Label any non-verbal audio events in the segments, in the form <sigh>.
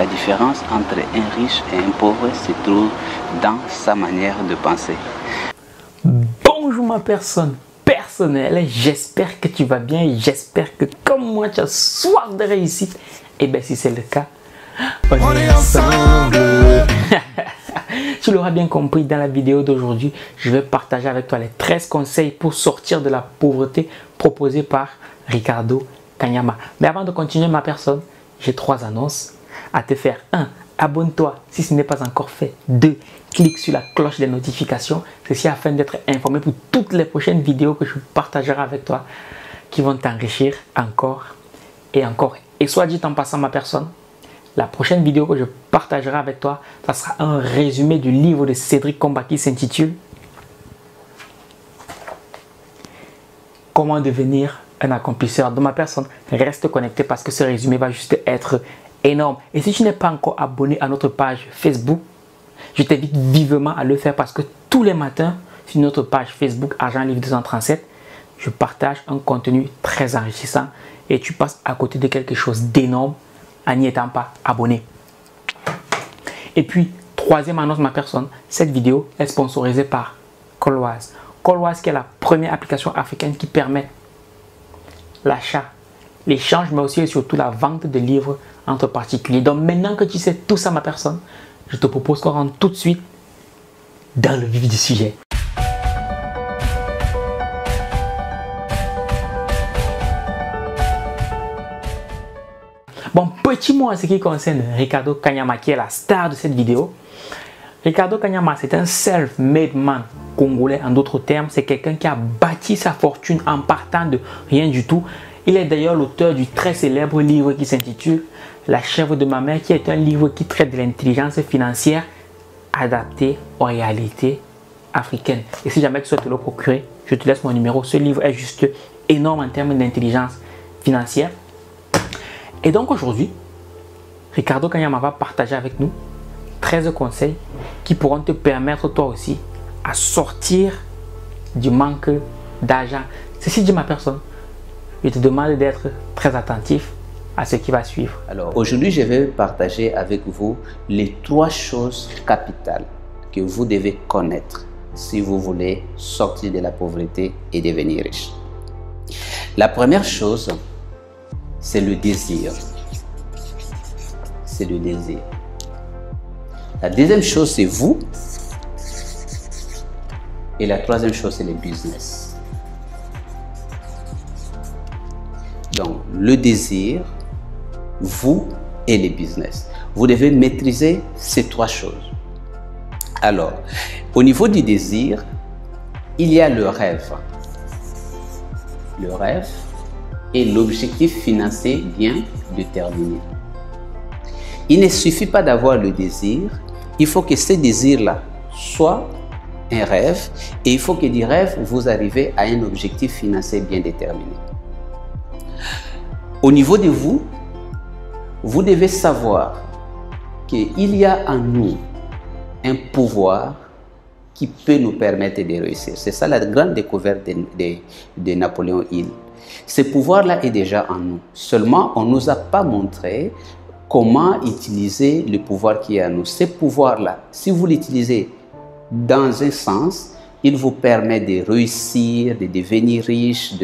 la différence entre un riche et un pauvre se trouve dans sa manière de penser. Bonjour ma personne personnelle, j'espère que tu vas bien et j'espère que comme moi tu as soif de réussite. Et bien si c'est le cas, on, est ensemble. <laughs> tu l'auras bien compris dans la vidéo d'aujourd'hui, je vais partager avec toi les 13 conseils pour sortir de la pauvreté proposés par Ricardo Kanyama. Mais avant de continuer ma personne, j'ai trois annonces à te faire. 1. Abonne-toi si ce n'est pas encore fait. 2. Clique sur la cloche des notifications. Ceci afin d'être informé pour toutes les prochaines vidéos que je partagerai avec toi qui vont t'enrichir encore et encore. Et soit dit en passant ma personne, la prochaine vidéo que je partagerai avec toi, ça sera un résumé du livre de Cédric Combat qui s'intitule Comment devenir un accomplisseur de ma personne. Reste connecté parce que ce résumé va juste être énorme. Et si tu n'es pas encore abonné à notre page Facebook, je t'invite vivement à le faire parce que tous les matins, sur notre page Facebook Argent Livre 237, je partage un contenu très enrichissant et tu passes à côté de quelque chose d'énorme en n'y étant pas abonné. Et puis, troisième annonce ma personne, cette vidéo est sponsorisée par Colwise. Colwise qui est la première application africaine qui permet l'achat, l'échange, mais aussi et surtout la vente de livres entre particuliers. Donc maintenant que tu sais tout ça, ma personne, je te propose qu'on rentre tout de suite dans le vif du sujet. Bon, petit mot en ce qui concerne Ricardo Kanyama, qui est la star de cette vidéo. Ricardo Kanyama, c'est un self-made man congolais. En d'autres termes, c'est quelqu'un qui a bâti sa fortune en partant de rien du tout. Il est d'ailleurs l'auteur du très célèbre livre qui s'intitule La chèvre de ma mère, qui est un livre qui traite de l'intelligence financière adaptée aux réalités africaines. Et si jamais tu souhaites le procurer, je te laisse mon numéro. Ce livre est juste énorme en termes d'intelligence financière. Et donc aujourd'hui, Ricardo Kanyama va partager avec nous 13 conseils qui pourront te permettre toi aussi à sortir du manque d'argent. Ceci dit ma personne, je te demande d'être très attentif à ce qui va suivre. Alors aujourd'hui, je vais partager avec vous les trois choses capitales que vous devez connaître si vous voulez sortir de la pauvreté et devenir riche. La première chose, c'est le désir. C'est le désir. La deuxième chose, c'est vous. Et la troisième chose, c'est le business. Donc, le désir, vous et le business. Vous devez maîtriser ces trois choses. Alors, au niveau du désir, il y a le rêve. Le rêve et l'objectif financier bien déterminé. Il ne suffit pas d'avoir le désir, il faut que ce désir-là soit un rêve et il faut que du rêve, vous arrivez à un objectif financier bien déterminé. Au niveau de vous, vous devez savoir qu'il y a en nous un pouvoir qui peut nous permettre de réussir. C'est ça la grande découverte de, de Napoléon Hill. Ce pouvoir-là est déjà en nous. Seulement, on ne nous a pas montré comment utiliser le pouvoir qui est en nous. Ce pouvoir-là, si vous l'utilisez dans un sens, il vous permet de réussir, de devenir riche,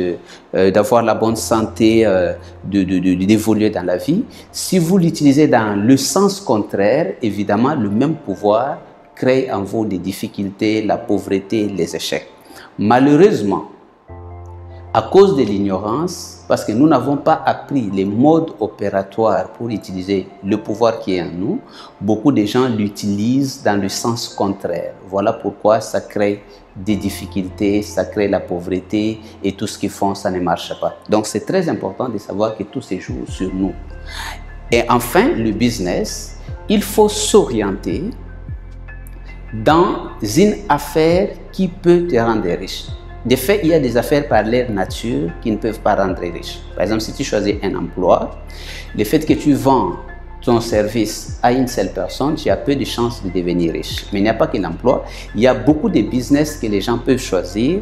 euh, d'avoir la bonne santé, euh, d'évoluer dans la vie. Si vous l'utilisez dans le sens contraire, évidemment, le même pouvoir crée en vous des difficultés, la pauvreté, les échecs. Malheureusement, à cause de l'ignorance, parce que nous n'avons pas appris les modes opératoires pour utiliser le pouvoir qui est en nous, beaucoup de gens l'utilisent dans le sens contraire. Voilà pourquoi ça crée des difficultés, ça crée la pauvreté et tout ce qu'ils font, ça ne marche pas. Donc c'est très important de savoir que tout se joue sur nous. Et enfin, le business, il faut s'orienter dans une affaire qui peut te rendre riche. De fait, il y a des affaires par leur nature qui ne peuvent pas rendre riche. Par exemple, si tu choisis un emploi, le fait que tu vends ton service à une seule personne, tu as peu de chances de devenir riche. Mais il n'y a pas que l'emploi, il y a beaucoup de business que les gens peuvent choisir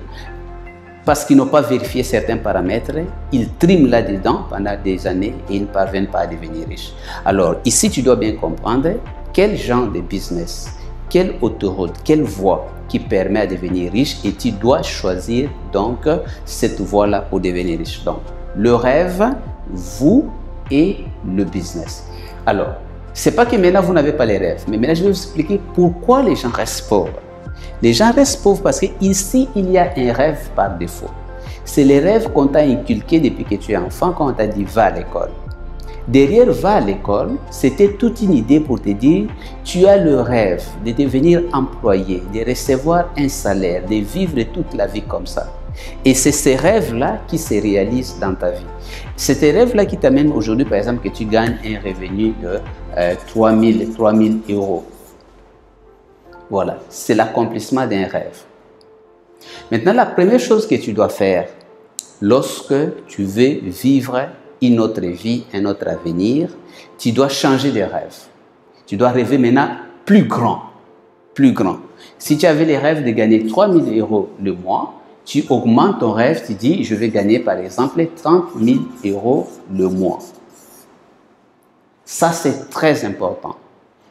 parce qu'ils n'ont pas vérifié certains paramètres, ils triment là-dedans pendant des années et ils ne parviennent pas à devenir riches. Alors ici, tu dois bien comprendre quel genre de business, quelle autoroute, quelle voie qui permet à devenir riche et tu dois choisir donc cette voie-là pour devenir riche. Donc, le rêve, vous et le business. Alors, c'est pas que maintenant vous n'avez pas les rêves, mais maintenant je vais vous expliquer pourquoi les gens restent pauvres. Les gens restent pauvres parce qu'ici, il y a un rêve par défaut. C'est les rêves qu'on t'a inculqués depuis que tu es enfant, quand on t'a dit va à l'école. Derrière va à l'école, c'était toute une idée pour te dire, tu as le rêve de devenir employé, de recevoir un salaire, de vivre toute la vie comme ça. Et c'est ces rêves-là qui se réalisent dans ta vie. C'est ces rêves-là qui t'amènent aujourd'hui, par exemple, que tu gagnes un revenu de 3000 euh, 3000 euros. Voilà, c'est l'accomplissement d'un rêve. Maintenant, la première chose que tu dois faire lorsque tu veux vivre une autre vie, un autre avenir, tu dois changer de rêve. Tu dois rêver maintenant plus grand, plus grand. Si tu avais les rêves de gagner 3000 euros le mois, tu augmentes ton rêve, tu dis, je vais gagner par exemple 30 000 euros le mois. Ça, c'est très important.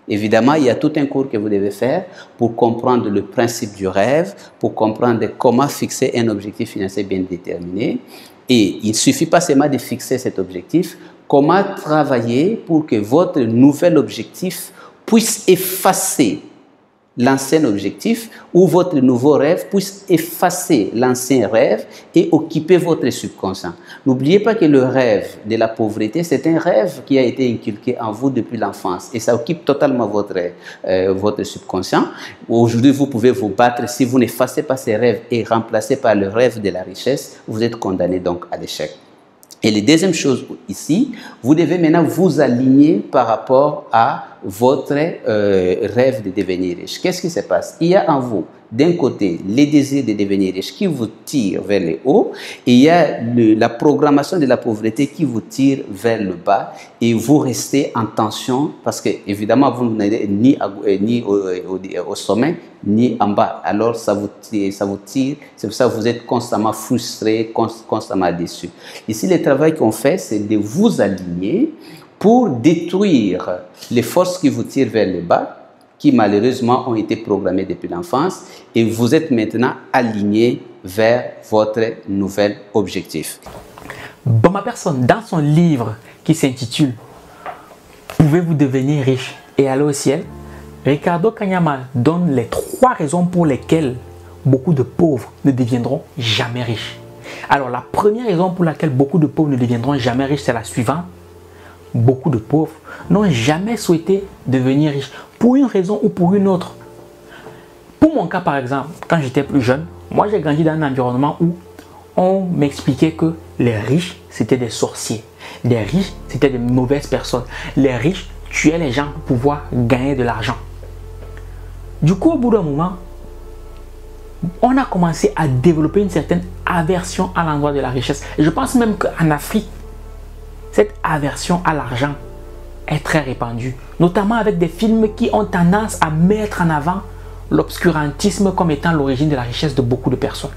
Évidemment, il y a tout un cours que vous devez faire pour comprendre le principe du rêve, pour comprendre comment fixer un objectif financier bien déterminé. Et il ne suffit pas seulement de fixer cet objectif, comment travailler pour que votre nouvel objectif puisse effacer l'ancien objectif ou votre nouveau rêve puisse effacer l'ancien rêve et occuper votre subconscient. N'oubliez pas que le rêve de la pauvreté, c'est un rêve qui a été inculqué en vous depuis l'enfance et ça occupe totalement votre, euh, votre subconscient. Aujourd'hui, vous pouvez vous battre si vous n'effacez pas ces rêves et remplacez par le rêve de la richesse, vous êtes condamné donc à l'échec. Et la deuxième chose ici, vous devez maintenant vous aligner par rapport à votre euh, rêve de devenir riche. Qu'est-ce qui se passe? Il y a en vous, d'un côté, les désirs de devenir riche qui vous tirent vers le haut, et il y a la programmation de la pauvreté qui vous tire vers le bas, et vous restez en tension parce que, évidemment, vous n'êtes ni, euh, ni au, au, sommet, ni en bas. Alors, ça vous tire, ça vous tire. c'est pour ça que vous êtes constamment frustré, constamment déçu. Ici, le travail qu'on fait, c'est de vous aligner pour détruire les forces qui vous tirent vers le bas, malheureusement ont été programmées depuis l'enfance, et vous êtes maintenant aligné vers votre nouvel objectif. Bon, ma personne, dans son livre qui s'intitule Pouvez-vous devenir riche et aller au ciel Ricardo Kanyama donne les trois raisons pour lesquelles beaucoup de pauvres ne deviendront jamais riches. Alors, la première raison pour laquelle beaucoup de pauvres ne deviendront jamais riches, c'est la suivante beaucoup de pauvres n'ont jamais souhaité devenir riches pour une raison ou pour une autre. Pour mon cas, par exemple, quand j'étais plus jeune, moi j'ai grandi dans un environnement où on m'expliquait que les riches, c'était des sorciers. Les riches, c'était des mauvaises personnes. Les riches tuaient les gens pour pouvoir gagner de l'argent. Du coup, au bout d'un moment, on a commencé à développer une certaine aversion à l'endroit de la richesse. je pense même qu'en Afrique, cette aversion à l'argent est très répandue, notamment avec des films qui ont tendance à mettre en avant l'obscurantisme comme étant l'origine de la richesse de beaucoup de personnes.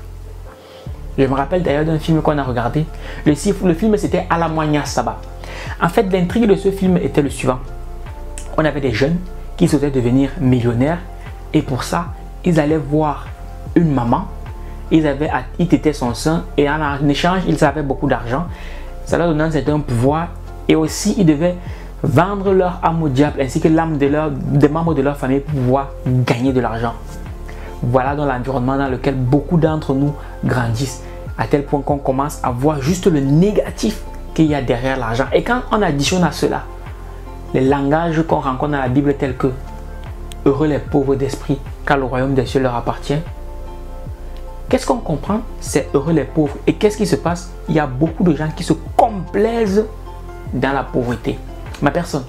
Je me rappelle d'ailleurs d'un film qu'on a regardé. Le, film c'était Alamoigna Saba. En fait, l'intrigue de ce film était le suivant. On avait des jeunes qui souhaitaient devenir millionnaires et pour ça, ils allaient voir une maman. Ils avaient, étaient son sein et en échange, ils avaient beaucoup d'argent ça leur donnait un pouvoir et aussi ils devaient vendre leur âme au diable ainsi que l'âme de leur, des membres de leur famille pour pouvoir gagner de l'argent. Voilà dans l'environnement dans lequel beaucoup d'entre nous grandissent, à tel point qu'on commence à voir juste le négatif qu'il y a derrière l'argent. Et quand on additionne à cela les langages qu'on rencontre dans la Bible tels que Heureux les pauvres d'esprit, car le royaume des cieux leur appartient, Qu'est-ce qu'on comprend? C'est heureux les pauvres. Et qu'est-ce qui se passe? Il y a beaucoup de gens qui se complaisent dans la pauvreté. Ma personne,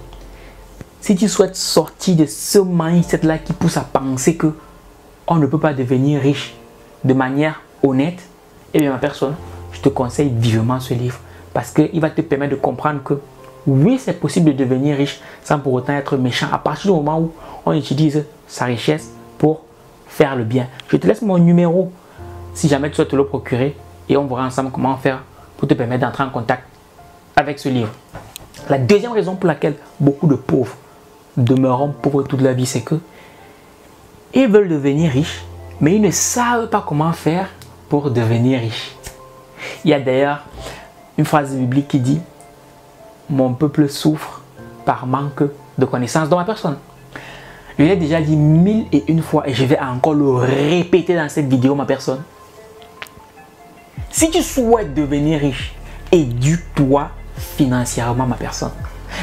si tu souhaites sortir de ce mindset-là qui pousse à penser que on ne peut pas devenir riche de manière honnête, eh bien ma personne, je te conseille vivement ce livre parce qu'il va te permettre de comprendre que oui, c'est possible de devenir riche sans pour autant être méchant à partir du moment où on utilise sa richesse pour faire le bien. Je te laisse mon numéro si jamais tu souhaites te le procurer, et on verra ensemble comment faire pour te permettre d'entrer en contact avec ce livre. La deuxième raison pour laquelle beaucoup de pauvres demeureront pauvres toute la vie, c'est que ils veulent devenir riches, mais ils ne savent pas comment faire pour devenir riches. Il y a d'ailleurs une phrase biblique qui dit Mon peuple souffre par manque de connaissances dans ma personne. Je l'ai déjà dit mille et une fois et je vais encore le répéter dans cette vidéo, ma personne. Si tu souhaites devenir riche, éduque-toi financièrement, ma personne.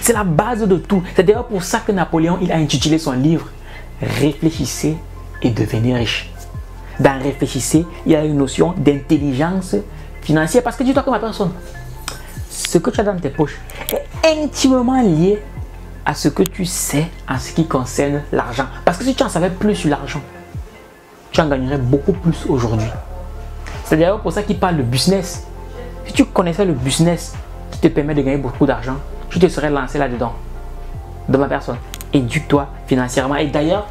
C'est la base de tout. C'est d'ailleurs pour ça que Napoléon il a intitulé son livre Réfléchissez et devenez riche. Dans Réfléchissez, il y a une notion d'intelligence financière parce que dis-toi que ma personne, ce que tu as dans tes poches est intimement lié à ce que tu sais en ce qui concerne l'argent. Parce que si tu en savais plus sur l'argent, tu en gagnerais beaucoup plus aujourd'hui. C'est d'ailleurs pour ça qu'il parle de business. Si tu connaissais le business qui te permet de gagner beaucoup d'argent, tu te serais lancé là-dedans. De ma personne. Éduque-toi financièrement. Et d'ailleurs,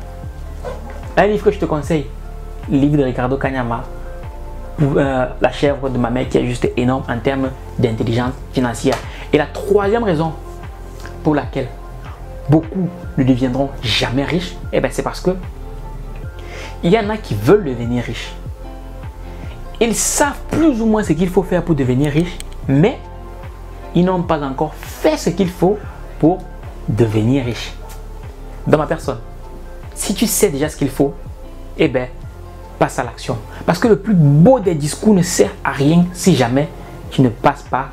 un livre que je te conseille, le livre de Ricardo Kanyama, euh, la chèvre de ma mère qui est juste énorme en termes d'intelligence financière. Et la troisième raison pour laquelle beaucoup ne deviendront jamais riches, eh ben c'est parce que il y en a qui veulent devenir riches. Ils savent plus ou moins ce qu'il faut faire pour devenir riche, mais ils n'ont pas encore fait ce qu'il faut pour devenir riche. Dans ma personne, si tu sais déjà ce qu'il faut, eh bien, passe à l'action. Parce que le plus beau des discours ne sert à rien si jamais tu ne passes pas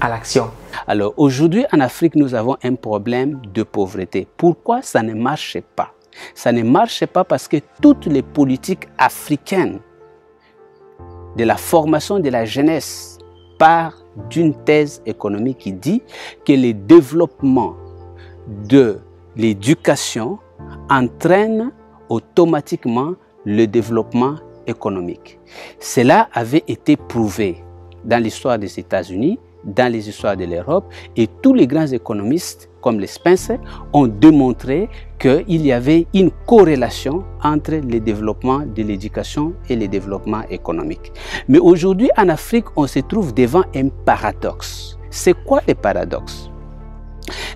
à l'action. Alors aujourd'hui en Afrique, nous avons un problème de pauvreté. Pourquoi ça ne marche pas? Ça ne marche pas parce que toutes les politiques africaines de la formation de la jeunesse partent d'une thèse économique qui dit que le développement de l'éducation entraîne automatiquement le développement économique. Cela avait été prouvé dans l'histoire des États-Unis, dans les histoires de l'Europe, et tous les grands économistes, comme les Spencer, ont démontré qu'il y avait une corrélation entre le développement de l'éducation et le développement économique. Mais aujourd'hui, en Afrique, on se trouve devant un paradoxe. C'est quoi le paradoxe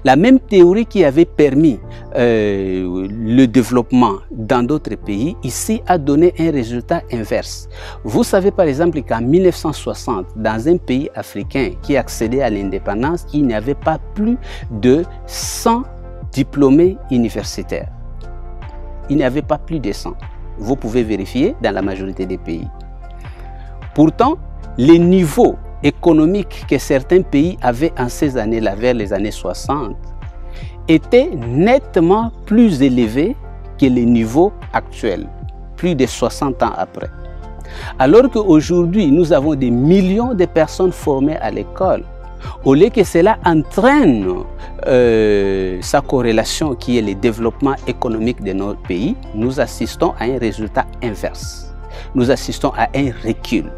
la même théorie qui avait permis euh, le développement dans d'autres pays, ici a donné un résultat inverse. Vous savez par exemple qu'en 1960, dans un pays africain qui accédait à l'indépendance, il n'y avait pas plus de 100 diplômés universitaires. Il n'y avait pas plus de 100. Vous pouvez vérifier dans la majorité des pays. Pourtant, les niveaux économiques que certains pays avaient en ces années-là, vers les années 60, étaient nettement plus élevés que les niveaux actuels, plus de 60 ans après. Alors qu'aujourd'hui, nous avons des millions de personnes formées à l'école, au lieu que cela entraîne euh, sa corrélation qui est le développement économique de notre pays, nous assistons à un résultat inverse. Nous assistons à un recul.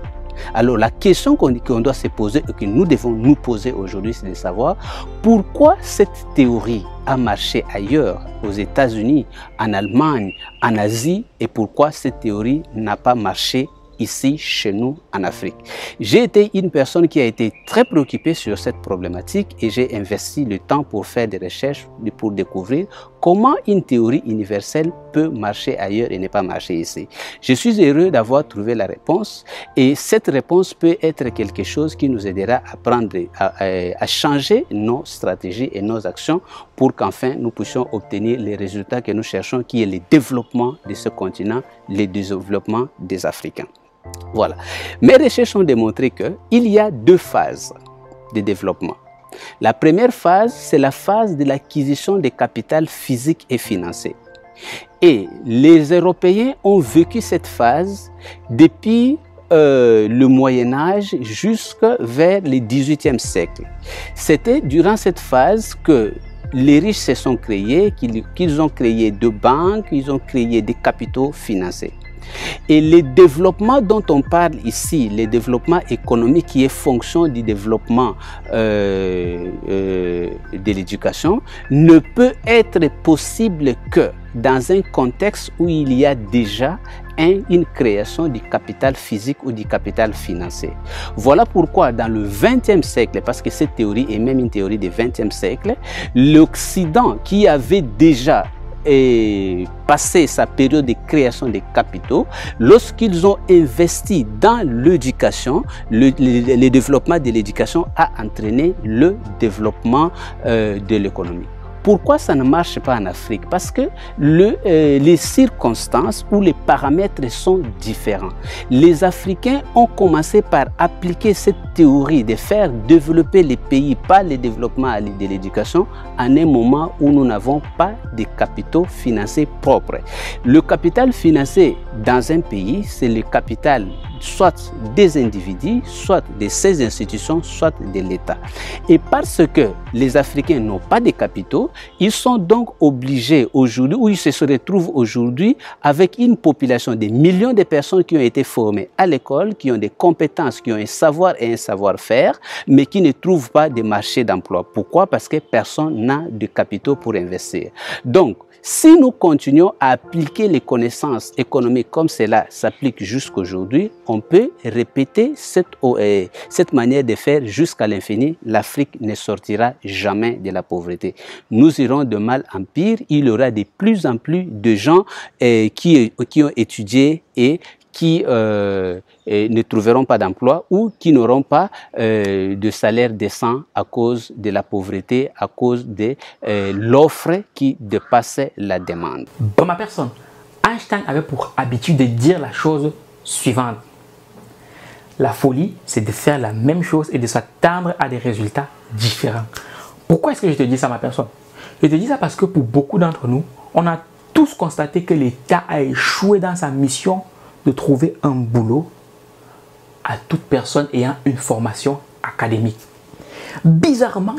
Alors la question qu'on doit se poser et que nous devons nous poser aujourd'hui, c'est de savoir pourquoi cette théorie a marché ailleurs, aux États-Unis, en Allemagne, en Asie, et pourquoi cette théorie n'a pas marché ici chez nous en Afrique. J'ai été une personne qui a été très préoccupée sur cette problématique et j'ai investi le temps pour faire des recherches pour découvrir comment une théorie universelle peut marcher ailleurs et ne pas marcher ici? Je suis heureux d'avoir trouvé la réponse et cette réponse peut être quelque chose qui nous aidera à prendre, à, changer nos stratégies et nos actions pour qu'enfin nous puissions obtenir les résultats que nous cherchons qui est le développement de ce continent, le développement des Africains. Voilà. Mes recherches ont démontré qu'il y a deux phases de développement. La première phase, c'est la phase de l'acquisition de capital physique et financier. Et les Européens ont vécu cette phase depuis euh, le Moyen Âge jusqu'à vers le XVIIIe siècle. C'était durant cette phase que les riches se sont créés, qu'ils ont créé de banques, ils ont créé des capitaux financiers. Et le développement dont on parle ici, le développement économique qui est fonction du développement euh, euh, de l'éducation, ne peut être possible que dans un contexte où il y a déjà une création du capital physique ou du capital financier. Voilà pourquoi dans le 20e siècle, parce que cette théorie est même une théorie du 20e siècle, l'Occident qui avait déjà et passé sa période de création des capitaux, lorsqu'ils ont investi dans l'éducation, le, développement de l'éducation a entraîné le développement euh, de l'économie. Pourquoi ça ne marche pas en Afrique? Parce que euh, les circonstances ou les paramètres sont différents. Les Africains ont commencé par appliquer cette théorie de faire développer les pays par le développement de l'éducation en un moment où nous n'avons pas de capitaux financiers propres. Le capital financier dans un pays, c'est le capital soit des individus, soit de ces institutions, soit de l'État. Et parce que les Africains n'ont pas de capitaux, ils sont donc obligés aujourd'hui, ou ils se retrouvent aujourd'hui avec une population de millions de personnes qui ont été formées à l'école, qui ont des compétences, qui ont un savoir et un savoir-faire, mais qui ne trouvent pas de marché d'emploi. Pourquoi? Parce que personne n'a de capitaux pour investir. Donc, si nous continuons à appliquer les connaissances économiques comme cela s'applique jusqu'aujourd'hui, on peut répéter cette, euh, cette manière de faire jusqu'à l'infini. L'Afrique ne sortira jamais de la pauvreté. Nous irons de mal en pire. Il y aura de plus en plus de gens euh, qui, qui ont étudié et qui euh, ne trouveront pas d'emploi ou qui n'auront pas euh, de salaire décent à cause de la pauvreté, à cause de euh, l'offre qui dépassait la demande. Dans ma personne, Einstein avait pour habitude de dire la chose suivante. La folie, c'est de faire la même chose et de s'attendre à des résultats différents. Pourquoi est-ce que je te dis ça, ma personne? Je te dis ça parce que pour beaucoup d'entre nous, on a tous constaté que l'État a échoué dans sa mission de trouver un boulot à toute personne ayant une formation académique. Bizarrement,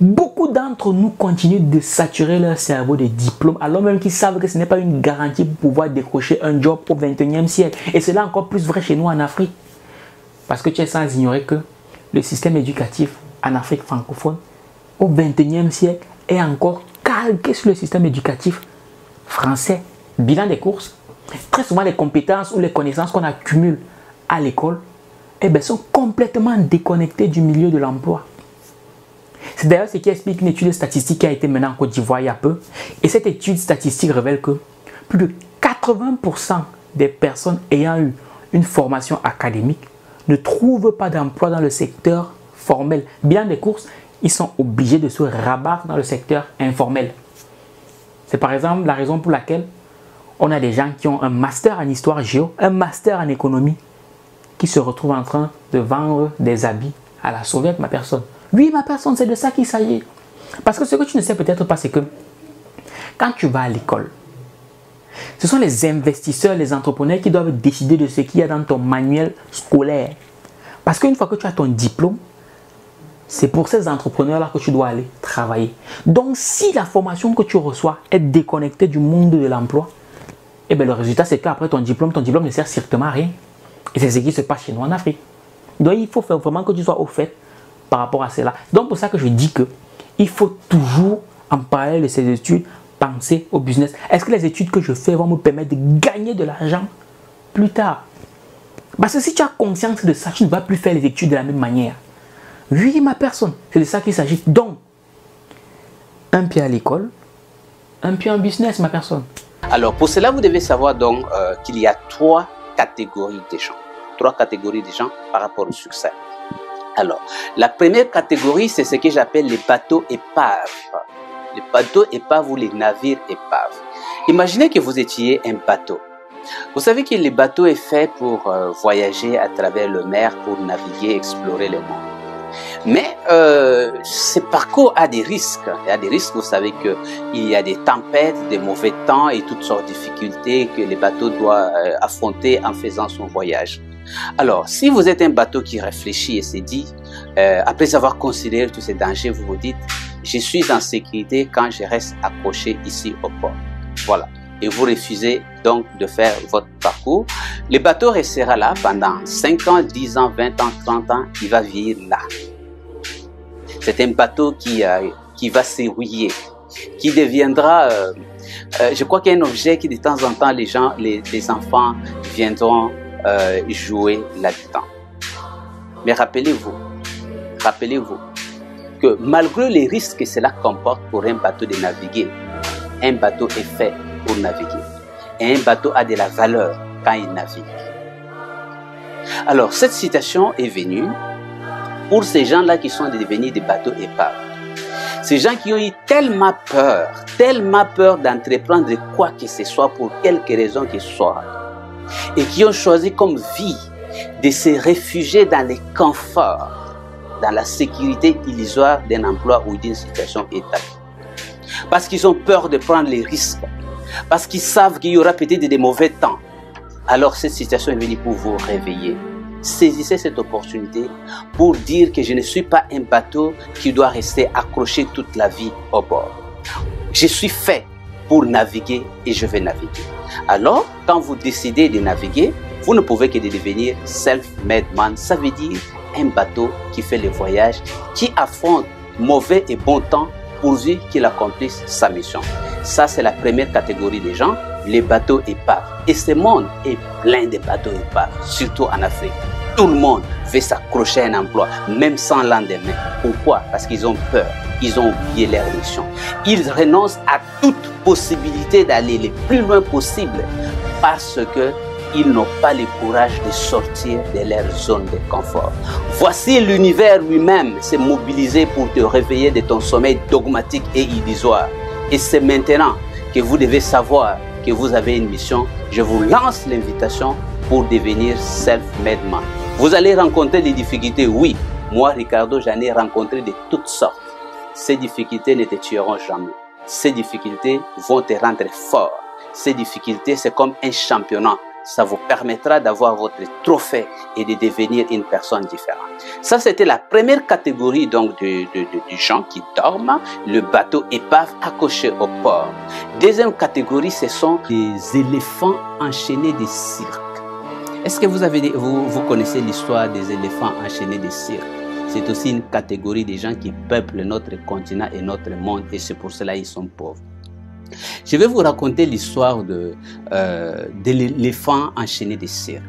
beaucoup d'entre nous continuent de saturer leur cerveau de diplômes alors même qu'ils savent que ce n'est pas une garantie pour pouvoir décrocher un job au 21e siècle. Et c'est là encore plus vrai chez nous en Afrique. Parce que tu es sans ignorer que le système éducatif en Afrique francophone au 21e siècle est encore calqué sur le système éducatif français. Bilan des courses, Très souvent, les compétences ou les connaissances qu'on accumule à l'école eh ben, sont complètement déconnectées du milieu de l'emploi. C'est d'ailleurs ce qui explique une étude statistique qui a été menée en Côte d'Ivoire il y a peu. Et cette étude statistique révèle que plus de 80% des personnes ayant eu une formation académique ne trouvent pas d'emploi dans le secteur formel. Bien des courses, ils sont obligés de se rabattre dans le secteur informel. C'est par exemple la raison pour laquelle on a des gens qui ont un master en histoire géo, un master en économie, qui se retrouvent en train de vendre des habits à la sauvette, ma personne. Oui, ma personne, c'est de ça qu'il s'agit. Parce que ce que tu ne sais peut-être pas, c'est que quand tu vas à l'école, ce sont les investisseurs, les entrepreneurs qui doivent décider de ce qu'il y a dans ton manuel scolaire. Parce qu'une fois que tu as ton diplôme, c'est pour ces entrepreneurs-là que tu dois aller travailler. Donc, si la formation que tu reçois est déconnectée du monde de l'emploi, et eh bien le résultat, c'est qu'après ton diplôme, ton diplôme ne sert strictement à rien. Et c'est ce qui se passe chez nous en Afrique. Donc il faut vraiment que tu sois au fait par rapport à cela. Donc pour ça que je dis que il faut toujours, en parallèle de ces études, penser au business. Est-ce que les études que je fais vont me permettre de gagner de l'argent plus tard? Parce que si tu as conscience de ça, tu ne vas plus faire les études de la même manière. Oui, ma personne, c'est de ça qu'il s'agit. Donc, un pied à l'école, un pied en business, ma personne. Alors, pour cela, vous devez savoir donc euh, qu'il y a trois catégories de gens. Trois catégories de gens par rapport au succès. Alors, la première catégorie, c'est ce que j'appelle les bateaux épaves. Les bateaux épaves ou les navires épaves. Imaginez que vous étiez un bateau. Vous savez que le bateau est fait pour euh, voyager à travers le mer, pour naviguer, explorer le monde. Mais euh, ce parcours a des risques. Il y a des risques, vous savez qu'il y a des tempêtes, des mauvais temps et toutes sortes de difficultés que les bateaux doivent euh, affronter en faisant son voyage. Alors, si vous êtes un bateau qui réfléchit et se dit, euh, après avoir considéré tous ces dangers, vous vous dites, je suis en sécurité quand je reste accroché ici au port. Voilà. Et vous refusez donc de faire votre parcours. Le bateau restera là pendant 5 ans, 10 ans, 20 ans, 30 ans. Il va vivre là. C'est un bateau qui, euh, qui va s'érouiller, qui deviendra, euh, euh, je crois qu'il y a un objet qui de temps en temps les gens, les, enfants viendront jouer là-dedans. Mais rappelez-vous, rappelez-vous que malgré les risques que cela comporte pour un bateau de naviguer, un bateau est fait pour naviguer. Et un bateau a de la valeur quand il navigue. Alors, cette citation est venue pour ces gens-là qui sont devenus des bateaux épaves. Ces gens qui ont eu tellement peur, tellement peur d'entreprendre quoi que ce soit pour quelque raison que ce soit, et qui ont choisi comme vie de se réfugier dans les conforts, dans la sécurité illusoire d'un emploi ou d'une situation établie. Parce qu'ils ont peur de prendre les risques, parce qu'ils savent qu'il y aura peut-être des mauvais temps. Alors cette situation est venue pour vous réveiller. Saisissez cette opportunité pour dire que je ne suis pas un bateau qui doit rester accroché toute la vie au bord. Je suis fait pour naviguer et je vais naviguer. Alors, quand vous décidez de naviguer, vous ne pouvez que devenir self-made man. Ça veut dire un bateau qui fait le voyage, qui affronte mauvais et bon temps pourvu qu'il accomplisse sa mission. Ça, c'est la première catégorie des gens, les bateaux épaves. Et ce monde est plein de bateaux épaves, surtout en Afrique. Tout le monde veut s'accrocher à un emploi, même sans lendemain. Pourquoi? Parce qu'ils ont peur, ils ont oublié leur mission. Ils renoncent à toute possibilité d'aller le plus loin possible parce que ils n'ont pas le courage de sortir de leur zone de confort. Voici l'univers lui-même s'est mobilisé pour te réveiller de ton sommeil dogmatique et illusoire. Et c'est maintenant que vous devez savoir que vous avez une mission. Je vous lance l'invitation pour devenir self-made man. Vous allez rencontrer des difficultés, oui. Moi, Ricardo, j'en ai rencontré de toutes sortes. Ces difficultés ne te tueront jamais. Ces difficultés vont te rendre fort. Ces difficultés, c'est comme un championnat ça vous permettra d'avoir votre trophée et de devenir une personne différente. Ça, c'était la première catégorie donc de, gens qui dorment, le bateau épave accroché au port. Deuxième catégorie, ce sont les éléphants enchaînés de cirque. Est-ce que vous, avez, vous, vous connaissez l'histoire des éléphants enchaînés de cirque C'est aussi une catégorie de gens qui peuplent notre continent et notre monde et c'est pour cela qu'ils sont pauvres. Je vais vous raconter l'histoire de, euh, l'éléphant enchaîné de cirque.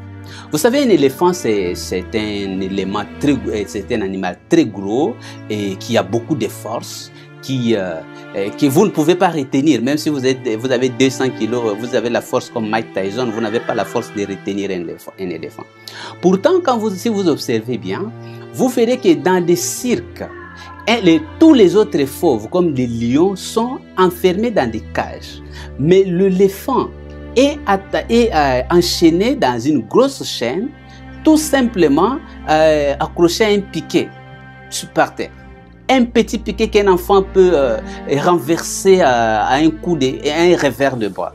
Vous savez, un éléphant, c'est un élément très, c'est un animal très gros et qui a beaucoup de force, qui, euh, que vous ne pouvez pas retenir. Même si vous, êtes, vous avez 200 kilos, vous avez la force comme Mike Tyson, vous n'avez pas la force de retenir un éléphant. Un éléphant. Pourtant, quand vous, si vous observez bien, vous verrez que dans des cirques, et tous les autres fauves, comme les lions, sont enfermés dans des cages. Mais l'éléphant est, euh, enchaîné dans une grosse chaîne, tout simplement euh, accroché à un piquet par terre. Un petit piquet qu'un enfant peut euh, renverser à, à, un coup de, à un revers de bras.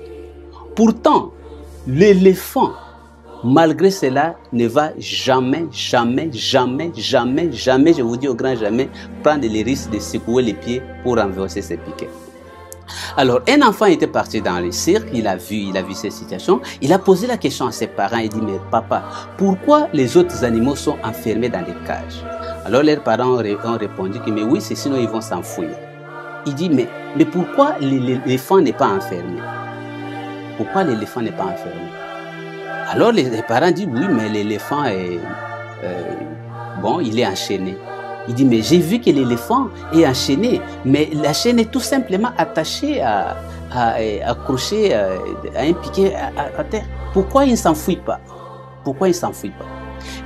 Pourtant, l'éléphant malgré cela, ne va jamais, jamais, jamais, jamais, jamais, je vous dis au grand jamais, prendre les risques de secouer les pieds pour renverser ses piquets. Alors, un enfant était parti dans le cirque, il a vu, il a vu cette situation, il a posé la question à ses parents, il dit, mais papa, pourquoi les autres animaux sont enfermés dans des cages? Alors, leurs parents ont répondu que, mais oui, c'est sinon ils vont s'enfuir. Il dit, mais, mais pourquoi l'éléphant n'est pas enfermé? Pourquoi l'éléphant n'est pas enfermé? Alors les, parents disent oui, mais l'éléphant est euh, bon, il est enchaîné. Il dit mais j'ai vu que l'éléphant est enchaîné, mais la chaîne est tout simplement attachée à, à, à accrochée à, un piquet à, terre. Pourquoi il ne s'enfuit pas? Pourquoi il ne s'enfuit pas?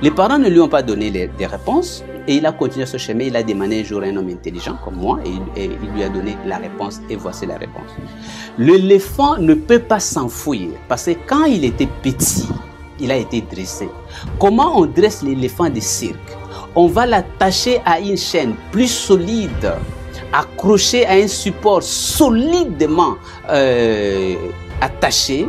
Les parents ne lui ont pas donné des réponses et il a continué ce chemin. Il a demandé un jour à un homme intelligent comme moi et, il lui a donné la réponse et voici la réponse. L'éléphant ne peut pas s'enfuir parce que quand il était petit, il a été dressé. Comment on dresse l'éléphant de cirque On va l'attacher à une chaîne plus solide, accroché à un support solidement euh, attaché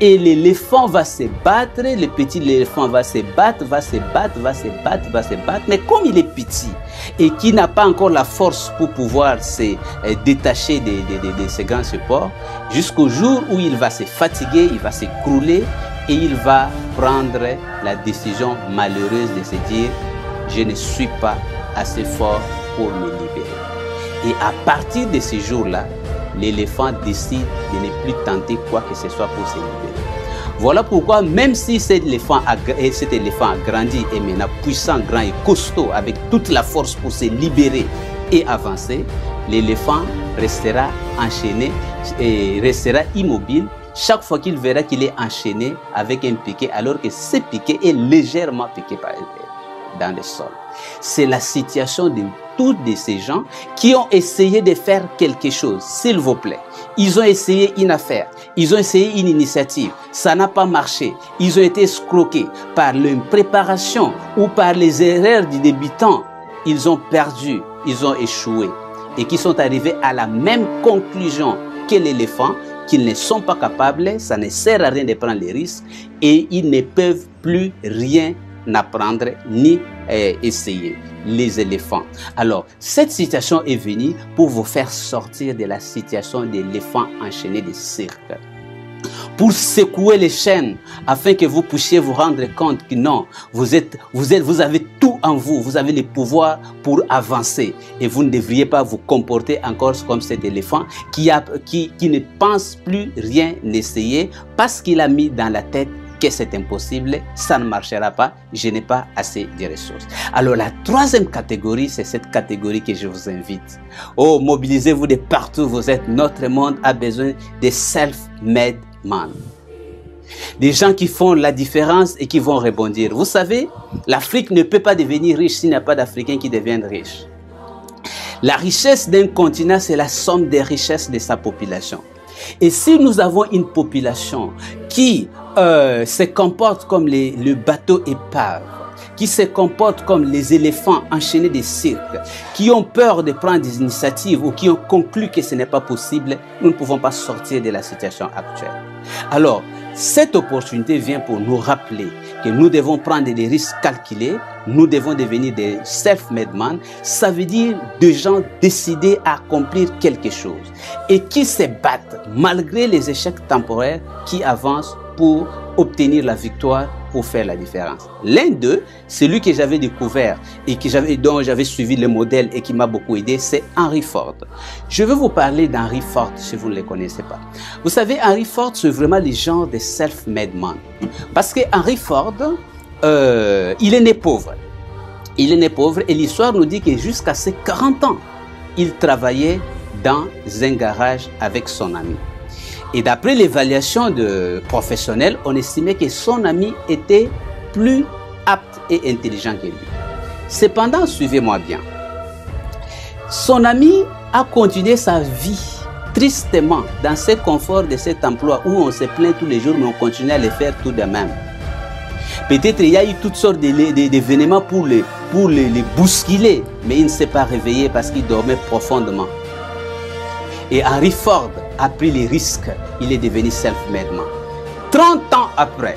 et l'éléphant va se battre, le petit éléphant va se battre, va se battre, va se battre, va se battre. Mais comme il est petit et qui n'a pas encore la force pour pouvoir se euh, détacher de, de, de, de ce grand support, jusqu'au jour où il va se fatiguer, il va s'écrouler et il va prendre la décision malheureuse de se dire, je ne suis pas assez fort pour me libérer. Et à partir de ce jour-là, l'éléphant décide de ne plus tenter quoi que ce soit pour se libérer. Voilà pourquoi même si cet éléphant, a, cet éléphant a grandi et maintenant puissant, grand et costaud avec toute la force pour se libérer et avancer, l'éléphant restera enchaîné et restera immobile chaque fois qu'il verra qu'il est enchaîné avec un piquet alors que ce piquet est légèrement piqué par, dans le sol. C'est la situation de tous ces gens qui ont essayé de faire quelque chose, s'il vous plaît. Ils ont essayé une affaire, ils ont essayé une initiative, ça n'a pas marché. Ils ont été escroqués par préparation ou par les erreurs du débutant. Ils ont perdu, ils ont échoué et qui sont arrivés à la même conclusion que l'éléphant, qu'ils ne sont pas capables, ça ne sert à rien de prendre les risques et ils ne peuvent plus rien apprendre ni essayer les éléphants. Alors, cette situation est venue pour vous faire sortir de la situation d'éléphants enchaînés de cirque. Pour secouer les chaînes afin que vous puissiez vous rendre compte que non, vous êtes, vous êtes, vous avez tout en vous, vous avez le pouvoir pour avancer et vous ne devriez pas vous comporter encore comme cet éléphant qui, a, qui, qui ne pense plus rien essayer parce qu'il a mis dans la tête que c'est impossible, ça ne marchera pas, je n'ai pas assez de ressources. Alors la troisième catégorie, c'est cette catégorie que je vous invite. Oh, mobilisez-vous de partout vous êtes. Notre monde a besoin de self-made man. Des gens qui font la différence et qui vont rebondir. Vous savez, l'Afrique ne peut pas devenir riche s'il n'y a pas d'Africains qui deviennent riches. La richesse d'un continent, c'est la somme des richesses de sa population. Et si nous avons une population qui euh, se comporte comme les, le bateau épave, qui se comporte comme les éléphants enchaînés des cirques, qui ont peur de prendre des initiatives ou qui ont conclu que ce n'est pas possible, nous ne pouvons pas sortir de la situation actuelle. Alors, cette opportunité vient pour nous rappeler que nous devons prendre des risques calculés, nous devons devenir des self-made men. Ça veut dire des gens décidés à accomplir quelque chose et qui se battent malgré les échecs temporaires, qui avancent pour obtenir la victoire, pour faire la différence. L'un d'eux, celui que j'avais découvert et dont j'avais suivi le modèle et qui m'a beaucoup aidé, c'est Henry Ford. Je vais vous parler d'Henry Ford si vous ne le connaissez pas. Vous savez, Henry Ford, c'est vraiment le genre de self-made man. Parce que Henry Ford, euh, il est né pauvre. Il est né pauvre et l'histoire nous dit que jusqu'à ses 40 ans, il travaillait dans un garage avec son ami. Et d'après l'évaluation de professionnels, on estimait que son ami était plus apte et intelligent que lui. Cependant, suivez-moi bien. Son ami a continué sa vie tristement dans ce confort de cet emploi où on se plaint tous les jours, mais on continue à le faire tout de même. Peut-être il y a eu toutes sortes d'événements pour les, pour les bousculer, mais il ne s'est pas réveillé parce qu'il dormait profondément. Et Henry Ford a pris les risques. Il est devenu self-made man. 30 ans après,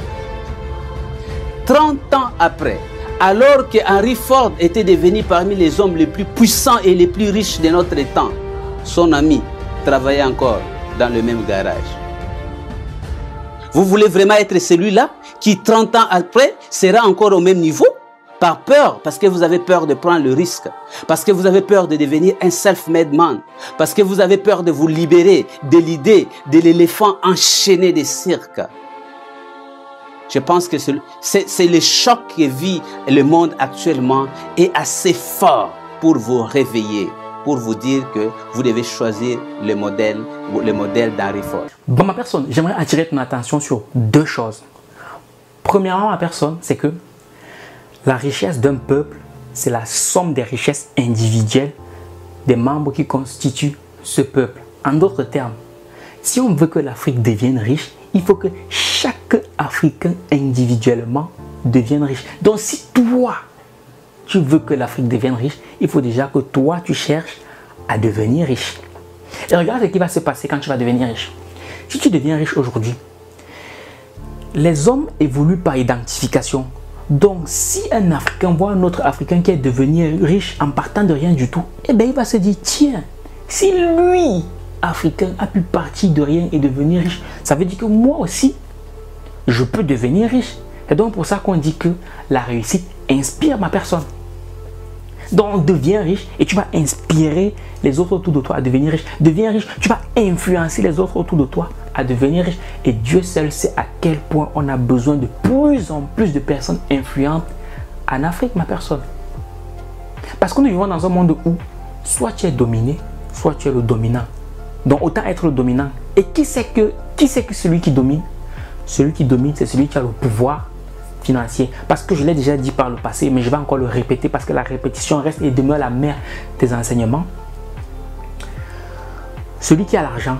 30 ans après, alors que Henry Ford était devenu parmi les hommes les plus puissants et les plus riches de notre temps, son ami travaillait encore dans le même garage. Vous voulez vraiment être celui-là qui 30 ans après sera encore au même niveau? Par peur, parce que vous avez peur de prendre le risque, parce que vous avez peur de devenir un self-made man, parce que vous avez peur de vous libérer de l'idée de l'éléphant enchaîné des cirques. Je pense que c'est le choc que vit le monde actuellement est assez fort pour vous réveiller, pour vous dire que vous devez choisir le modèle, le modèle d'Henry Ford. Bon, ma personne, j'aimerais attirer ton attention sur deux choses. Premièrement, ma personne, c'est que la richesse d'un peuple, c'est la somme des richesses individuelles des membres qui constituent ce peuple. En d'autres termes, si on veut que l'Afrique devienne riche, il faut que chaque Africain individuellement devienne riche. Donc si toi, tu veux que l'Afrique devienne riche, il faut déjà que toi, tu cherches à devenir riche. Et regarde ce qui va se passer quand tu vas devenir riche. Si tu deviens riche aujourd'hui, les hommes évoluent par identification. Donc, si un Africain voit un autre Africain qui est devenu riche en partant de rien du tout, eh bien, il va se dire, tiens, si lui, Africain, a pu partir de rien et devenir riche, ça veut dire que moi aussi, je peux devenir riche. Et donc, pour ça qu'on dit que la réussite inspire ma personne. Donc deviens riche et tu vas inspirer les autres autour de toi à devenir riche. Deviens riche, tu vas influencer les autres autour de toi à devenir riche. Et Dieu seul sait à quel point on a besoin de plus en plus de personnes influentes en Afrique, ma personne. Parce que nous vivons dans un monde où soit tu es dominé, soit tu es le dominant. Donc autant être le dominant. Et qui sait que, qui que celui qui domine Celui qui domine, c'est celui qui a le pouvoir financier. Parce que je l'ai déjà dit par le passé, mais je vais encore le répéter parce que la répétition reste et demeure la mère des enseignements. Celui qui a l'argent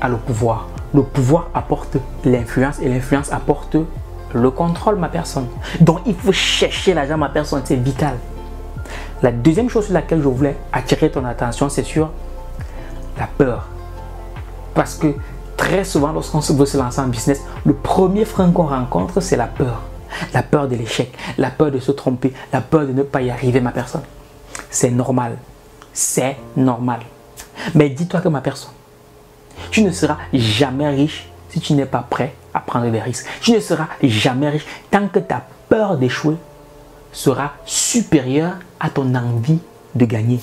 a le pouvoir. Le pouvoir apporte l'influence et l'influence apporte le contrôle, ma personne. Donc il faut chercher l'argent, ma personne, c'est vital. La deuxième chose sur laquelle je voulais attirer ton attention, c'est sur la peur. Parce que très souvent, lorsqu'on veut se lancer en business, le premier frein qu'on rencontre, c'est la peur. La peur de l'échec, la peur de se tromper, la peur de ne pas y arriver, ma personne. C'est normal. C'est normal. Mais dis-toi que ma personne, tu ne seras jamais riche si tu n'es pas prêt à prendre des risques. Tu ne seras jamais riche tant que ta peur d'échouer sera supérieure à ton envie de gagner.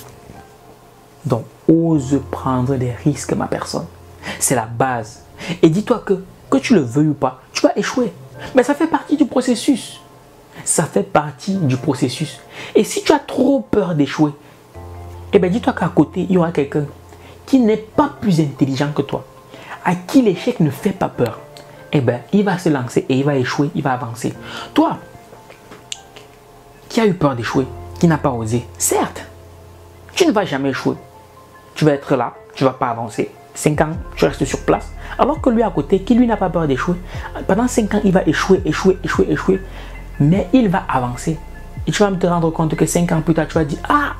Donc, ose prendre des risques, ma personne. C'est la base. Et dis-toi que, que tu le veuilles ou pas, tu vas échouer. Mais ça fait partie du processus. Ça fait partie du processus. Et si tu as trop peur d'échouer, eh bien dis-toi qu'à côté, il y aura quelqu'un qui n'est pas plus intelligent que toi, à qui l'échec ne fait pas peur. Eh bien, il va se lancer et il va échouer, il va avancer. Toi, qui a eu peur d'échouer, qui n'a pas osé, certes, tu ne vas jamais échouer. Tu vas être là, tu ne vas pas avancer. 5 ans, tu restes sur place. Alors que lui à côté, qui lui n'a pas peur d'échouer, pendant 5 ans, il va échouer, échouer, échouer, échouer. Mais il va avancer. Et tu vas te rendre compte que 5 ans plus tard, tu vas dire, ah,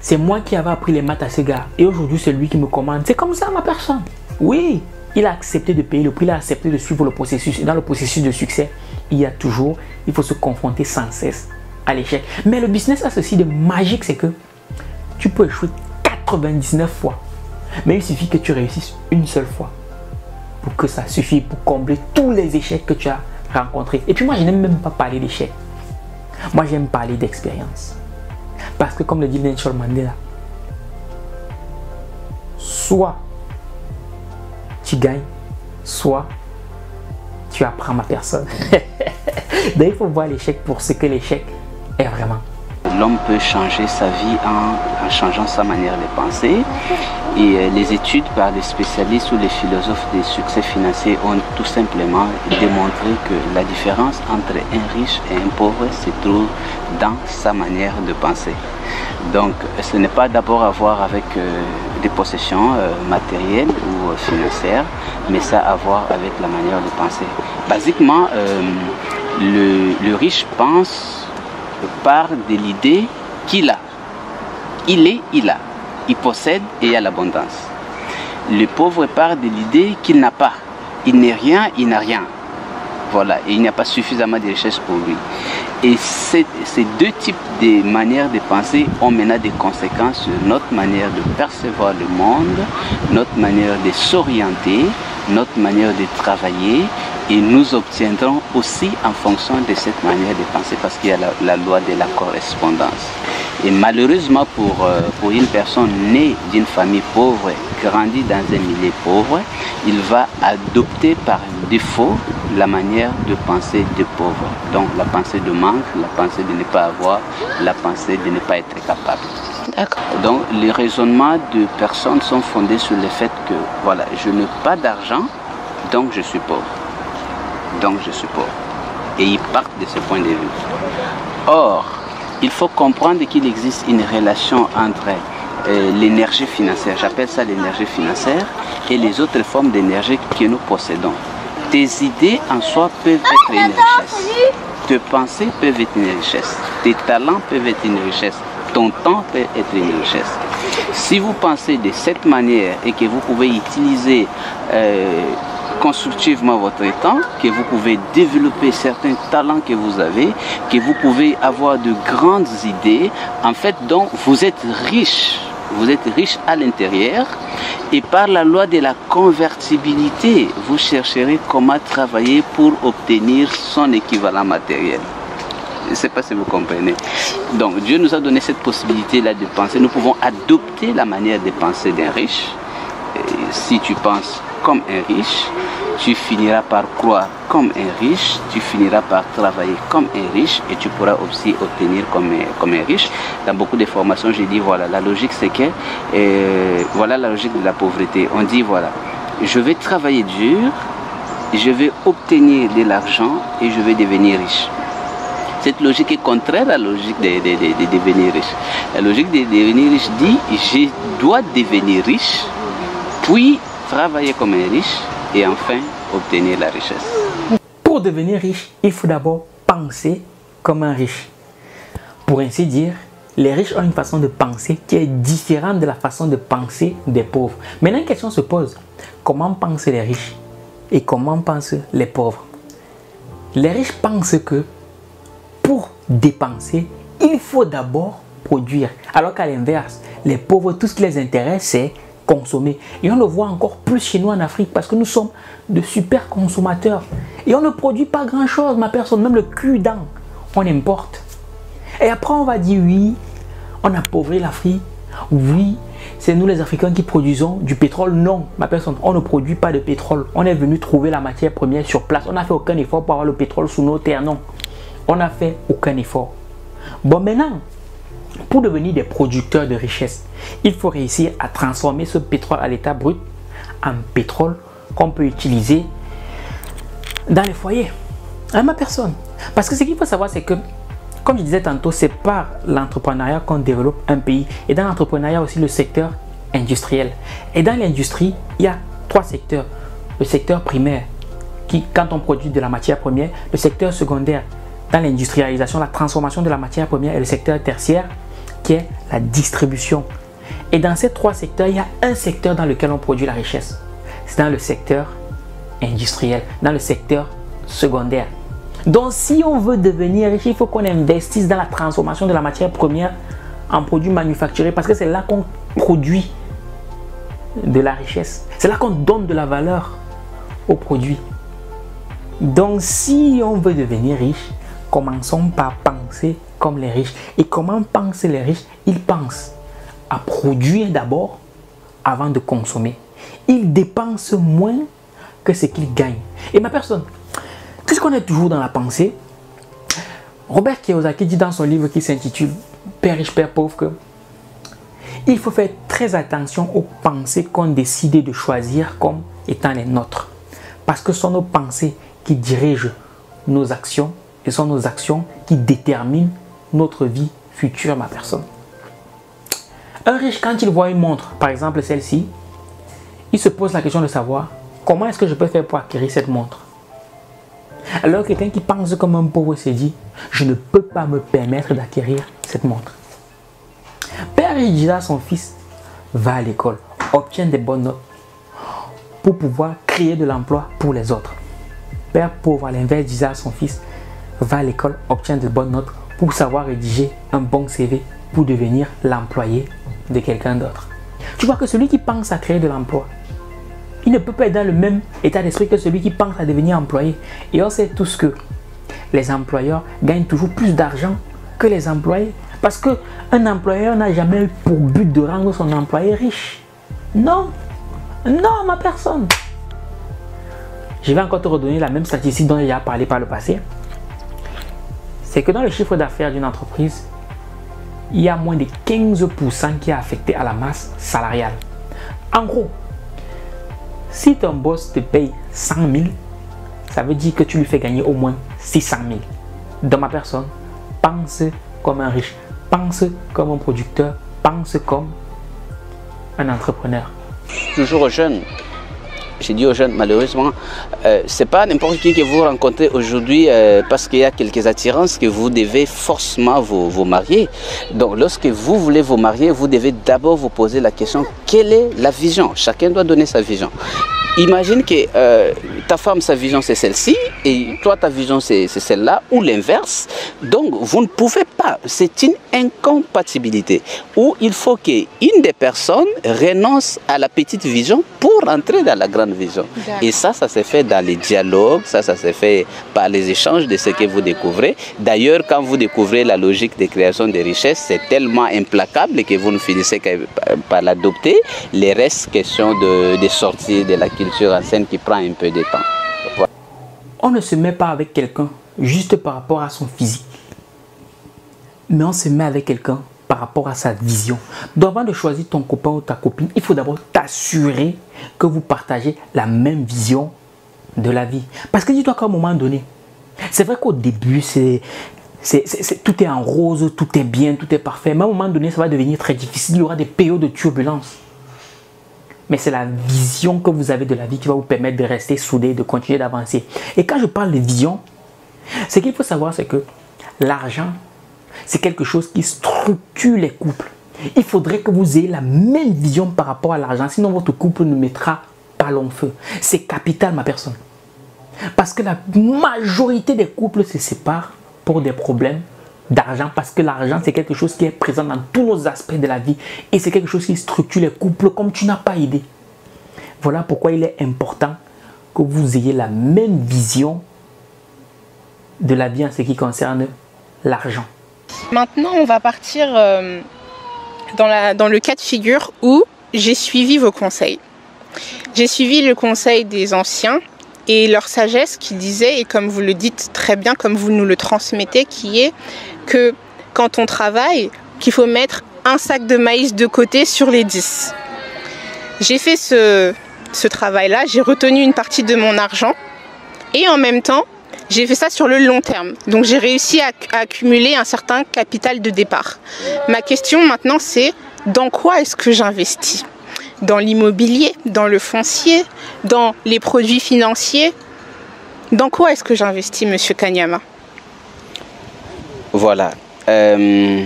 c'est moi qui avais appris les maths à ce gars. Et aujourd'hui, c'est lui qui me commande. C'est comme ça ma personne. Oui, il a accepté de payer le prix, il a accepté de suivre le processus. Et dans le processus de succès, il y a toujours, il faut se confronter sans cesse à l'échec. Mais le business a ceci de magique, c'est que tu peux échouer 99 fois. Mais il suffit que tu réussisses une seule fois pour que ça suffise pour combler tous les échecs que tu as rencontrés. Et puis moi, je n'aime même pas parler d'échecs. Moi, j'aime parler d'expérience. Parce que comme le dit Nelson Mandela, soit tu gagnes, soit tu apprends ma personne. <laughs> Donc il faut voir l'échec pour ce que l'échec est vraiment. L'homme peut changer sa vie en, changeant sa manière de penser. Et euh, les études par les spécialistes ou les philosophes des succès financiers ont tout simplement démontré que la différence entre un riche et un pauvre se trouve dans sa manière de penser. Donc ce n'est pas d'abord à voir avec euh, des possessions euh, matérielles ou financières, mais ça a à voir avec la manière de penser. Basiquement, le riche pense part de l'idée qu'il a. Il est, il a. Il possède et il a l'abondance. Le pauvre part de l'idée qu'il n'a pas. Il n'est rien, il n'a rien. Voilà, et il n'y a pas suffisamment de richesse pour lui. Et ces, deux types de manières de penser ont maintenant des conséquences sur notre manière de percevoir le monde, notre manière de s'orienter, notre manière de travailler et nous obtiendrons aussi en fonction de cette manière de penser parce qu'il y a la, loi de la correspondance. Et malheureusement pour, euh, pour une personne née d'une famille pauvre, grandie dans un milieu pauvre, il va adopter par défaut la manière de penser de pauvre. Donc la pensée de manque, la pensée de ne pas avoir, la pensée de ne pas être capable. Donc les raisonnements de personnes sont fondés sur le fait que voilà, je n'ai pas d'argent, donc je suis pauvre donc je supporte. Et ils partent de ce point de vue. Or, il faut comprendre qu'il existe une relation entre euh, l'énergie financière, j'appelle ça l'énergie financière, et les autres formes d'énergie que nous possédons. Tes idées en soi peuvent être une richesse. Tes pensées peuvent être une richesse. Tes talents peuvent être une richesse. Ton temps peut être une richesse. Si vous pensez de cette manière et que vous pouvez utiliser euh, constructivement votre temps, que vous pouvez développer certains talents que vous avez, que vous pouvez avoir de grandes idées, en fait, donc vous êtes riche. Vous êtes riche à l'intérieur et par la loi de la convertibilité, vous chercherez comment travailler pour obtenir son équivalent matériel. Je ne sais pas si vous comprenez. Donc Dieu nous a donné cette possibilité-là de penser. Nous pouvons adopter la manière de penser d'un riche. si tu penses comme un riche, tu finiras par croire comme un riche, tu finiras par travailler comme un riche et tu pourras aussi obtenir comme un, comme riche. Dans beaucoup de formations, j'ai dit voilà, la logique c'est que, euh, voilà la logique de la pauvreté. On dit voilà, je vais travailler dur, je vais obtenir de l'argent et je vais devenir riche. Cette logique est contraire à la logique de, de devenir riche. La logique de devenir riche dit je dois devenir riche, puis travailler comme un riche et enfin obtenir la richesse. Pour devenir riche, il faut d'abord penser comme un riche. Pour ainsi dire, les riches ont une façon de penser qui est différente de la façon de penser des pauvres. Maintenant, une question se pose. Comment pensent les riches et comment pensent les pauvres? Les riches pensent que pour dépenser, il faut d'abord produire. Alors qu'à l'inverse, les pauvres, tout ce qui les intéresse, c'est consommer. Et on le voit encore plus chez nous en Afrique parce que nous sommes de super consommateurs. Et on ne produit pas grand-chose, ma personne, même le cul dent, on importe. Et après, on va dire oui, on appauvrit l'Afrique. Oui, c'est nous les Africains qui produisons du pétrole. Non, ma personne, on ne produit pas de pétrole. On est venu trouver la matière première sur place. On n'a fait aucun effort pour avoir le pétrole sous nos terres. Non, on n'a fait aucun effort. Bon, maintenant, pour devenir des producteurs de richesse, il faut réussir à transformer ce pétrole à l'état brut en pétrole qu'on peut utiliser dans les foyers. À ma personne. Parce que ce qu'il faut savoir, c'est que, comme je disais tantôt, c'est par l'entrepreneuriat qu'on développe un pays. Et dans l'entrepreneuriat aussi le secteur industriel. Et dans l'industrie, il y a trois secteurs. Le secteur primaire, qui, quand on produit de la matière première, le secteur secondaire, dans l'industrialisation, la transformation de la matière première, et le secteur tertiaire, qui est la distribution. Et dans ces trois secteurs, il y a un secteur dans lequel on produit la richesse. C'est dans le secteur industriel, dans le secteur secondaire. Donc si on veut devenir riche, il faut qu'on investisse dans la transformation de la matière première en produits manufacturés parce que c'est là qu'on produit de la richesse. C'est là qu'on donne de la valeur aux produits. Donc si on veut devenir riche, commençons par penser comme les riches. Et comment pensent les riches? Ils pensent à produire d'abord avant de consommer. Ils dépensent moins que ce qu'ils gagnent. Et ma personne, puisqu'on est toujours dans la pensée, Robert Kiyosaki dit dans son livre qui s'intitule Père riche, Père pauvre que il faut faire très attention aux pensées qu'on décide de choisir comme étant les nôtres. Parce que ce sont nos pensées qui dirigent nos actions et ce sont nos actions qui déterminent notre vie future, ma personne. Un riche, quand il voit une montre, par exemple celle-ci, il se pose la question de savoir comment est-ce que je peux faire pour acquérir cette montre. Alors quelqu'un qui pense comme un pauvre se dit, je ne peux pas me permettre d'acquérir cette montre. Père il dit à son fils, va à l'école, obtient des bonnes notes pour pouvoir créer de l'emploi pour les autres. Père pauvre, à l'inverse, disait à son fils, va à l'école, obtient de bonnes notes pour savoir rédiger un bon CV pour devenir l'employé de quelqu'un d'autre. Tu vois que celui qui pense à créer de l'emploi, il ne peut pas être dans le même état d'esprit que celui qui pense à devenir employé. Et on sait tous que les employeurs gagnent toujours plus d'argent que les employés. Parce qu'un employeur n'a jamais eu pour but de rendre son employé riche. Non, non, ma personne. Je vais encore te redonner la même statistique dont j'ai parlé par le passé c'est que dans le chiffre d'affaires d'une entreprise, il y a moins de 15% qui est affecté à la masse salariale. En gros, si ton boss te paye 100 000, ça veut dire que tu lui fais gagner au moins 600 000. Dans ma personne, pense comme un riche, pense comme un producteur, pense comme un entrepreneur. Toujours jeune, j'ai dit aux jeunes, malheureusement, euh, c'est pas n'importe qui que vous rencontrez aujourd'hui euh, parce qu'il y a quelques attirances que vous devez forcément vous, marier. Donc, lorsque vous voulez vous marier, vous devez d'abord vous poser la question quelle est la vision? Chacun doit donner sa vision. imagine que euh, ta femme, sa vision, c'est celle-ci, et toi, ta vision, c'est celle-là, ou l'inverse. Donc, vous ne pouvez pas. C'est une incompatibilité où il faut qu'une des personnes renonce à la petite vision pour entrer dans la grande vision. Et ça, ça s'est fait dans les dialogues, ça, ça s'est fait par les échanges de ce que vous découvrez. D'ailleurs, quand vous découvrez la logique de création des richesses, c'est tellement implacable que vous ne finissez que l'adopter. Les restes, question de, de sortir de la culture ancienne qui prend un peu de temps. On ne se met pas avec quelqu'un juste par rapport à son physique, mais on se met avec quelqu'un par rapport à sa vision. Donc avant de choisir ton copain ou ta copine, il faut d'abord t'assurer que vous partagez la même vision de la vie. Parce que dis-toi qu'à un moment donné, c'est vrai qu'au début, c'est, tout est en rose, tout est bien, tout est parfait. Mais à un moment donné, ça va devenir très difficile. Il y aura des périodes de turbulence. Mais c'est la vision que vous avez de la vie qui va vous permettre de rester soudé, de continuer d'avancer. Et quand je parle de vision, ce qu'il faut savoir, c'est que l'argent, c'est quelque chose qui structure les couples. Il faudrait que vous ayez la même vision par rapport à l'argent, sinon votre couple ne mettra pas long feu. C'est capital, ma personne. Parce que la majorité des couples se séparent pour des problèmes d'argent, parce que l'argent, c'est quelque chose qui est présent dans tous nos aspects de la vie, et c'est quelque chose qui structure les couples comme tu n'as pas idée. Voilà pourquoi il est important que vous ayez la même vision de la vie en ce qui concerne l'argent. Maintenant, on va partir euh, dans, le cas de figure où j'ai suivi vos conseils. J'ai suivi le conseil des anciens et leur sagesse qui disait, et comme vous le dites très bien, comme vous nous le transmettez, qui est que quand on travaille, qu'il faut mettre un sac de maïs de côté sur les 10. J'ai fait ce travail-là, j'ai retenu une partie de mon argent et en même temps, j'ai fait ça sur le long terme. Donc j'ai réussi à, accumuler un certain capital de départ. Ma question maintenant c'est dans quoi est-ce que j'investis? Dans l'immobilier, dans le foncier, dans les produits financiers? Dans quoi est-ce que j'investis, Monsieur Kanyama? Voilà. Euh,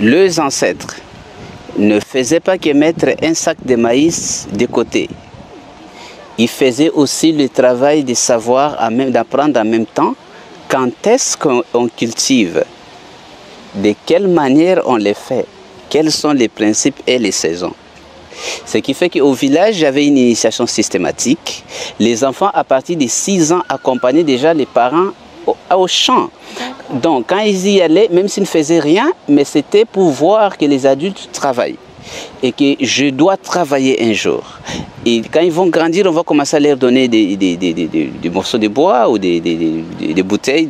les ancêtres ne faisaient pas que mettre un sac de maïs de côté il faisait aussi le travail de savoir, d'apprendre en même temps quand est-ce qu'on cultive, de quelle manière on les fait, quels sont les principes et les saisons. Ce qui fait qu'au village, j'avais une initiation systématique. Les enfants, à partir de 6 ans, accompagnaient déjà les parents au, au champ. Donc, quand ils y allaient, même s'ils ne faisaient rien, mais c'était pour voir que les adultes travaillent et que je dois travailler un jour. Et quand ils vont grandir, on va commencer à leur donner des, des, des, des morceaux de bois ou des, bouteilles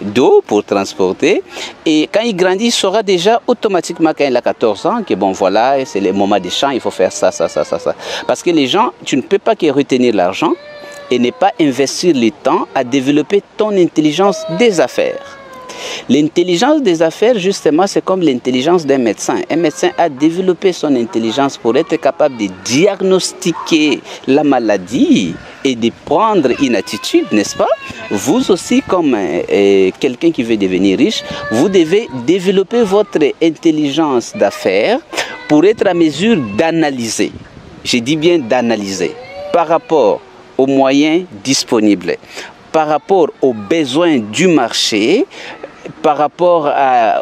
d'eau pour transporter. Et quand il grandit, il saura déjà automatiquement quand il a 14 ans que bon voilà, c'est le moment des champs, il faut faire ça, ça, ça, ça, ça. Parce que les gens, tu ne peux pas que retenir l'argent et ne pas investir le temps à développer ton intelligence des affaires. L'intelligence des affaires, justement, c'est comme l'intelligence d'un médecin. Un médecin a développé son intelligence pour être capable de diagnostiquer la maladie et de prendre une attitude, n'est-ce pas? Vous aussi, comme euh, euh, quelqu'un qui veut devenir riche, vous devez développer votre intelligence d'affaires pour être à mesure d'analyser. Je dis bien d'analyser par rapport aux moyens disponibles, par rapport aux besoins du marché, par rapport à,